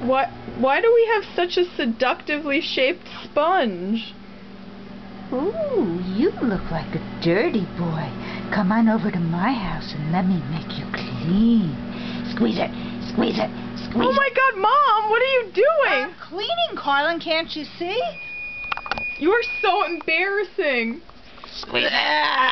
Why? Why do we have such a seductively shaped sponge? Ooh, you look like a dirty boy. Come on over to my house and let me make you clean. Squeeze it, squeeze it, squeeze Oh my god, Mom, what are you doing? I'm cleaning, Carlen, can't you see? You are so embarrassing. Squeeze it.